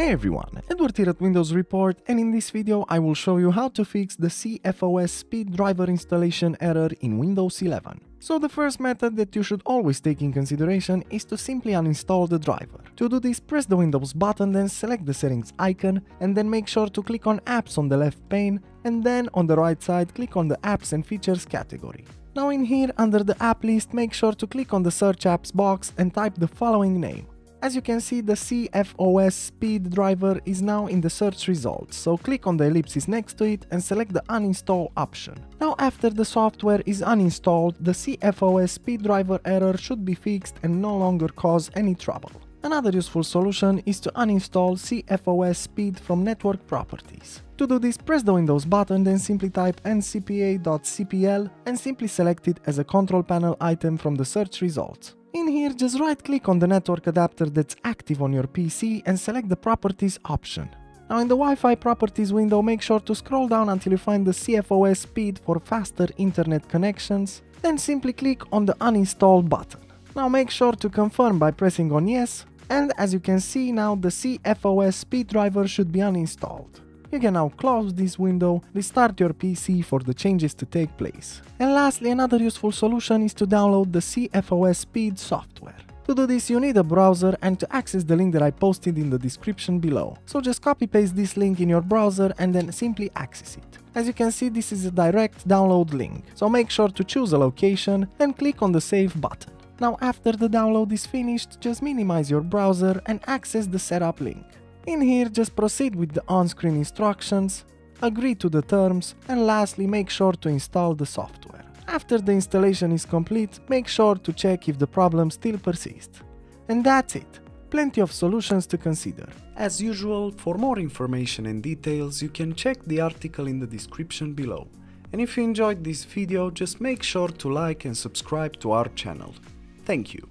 Hey everyone, Edward here at Windows Report and in this video I will show you how to fix the cFosSpeed driver installation error in Windows 11. So the first method that you should always take in consideration is to simply uninstall the driver. To do this, press the Windows button, then select the settings icon and then make sure to click on apps on the left pane and then on the right side click on the apps and features category. Now in here under the app list make sure to click on the search apps box and type the following name. As you can see, the cFosSpeed driver is now in the search results, so click on the ellipsis next to it and select the uninstall option. Now after the software is uninstalled, the cFosSpeed driver error should be fixed and no longer cause any trouble. Another useful solution is to uninstall cFosSpeed from network properties. To do this, press the Windows button, then simply type ncpa.cpl and simply select it as a control panel item from the search results. In here, just right click on the network adapter that's active on your PC and select the properties option. Now in the Wi-Fi properties window, make sure to scroll down until you find the cFosSpeed for faster internet connections, then simply click on the uninstall button. Now make sure to confirm by pressing on yes, and as you can see now the cFosSpeed driver should be uninstalled. You can now close this window, restart your PC for the changes to take place. And lastly, another useful solution is to download the cFosSpeed software. To do this, you need a browser and to access the link that I posted in the description below. So just copy paste this link in your browser and then simply access it. As you can see, this is a direct download link. So make sure to choose a location, then click on the save button. Now after the download is finished, just minimize your browser and access the setup link. In here, just proceed with the on-screen instructions, agree to the terms, and lastly make sure to install the software. After the installation is complete, make sure to check if the problem still persists. And that's it. Plenty of solutions to consider. As usual, for more information and details, you can check the article in the description below. And if you enjoyed this video, just make sure to like and subscribe to our channel. Thank you.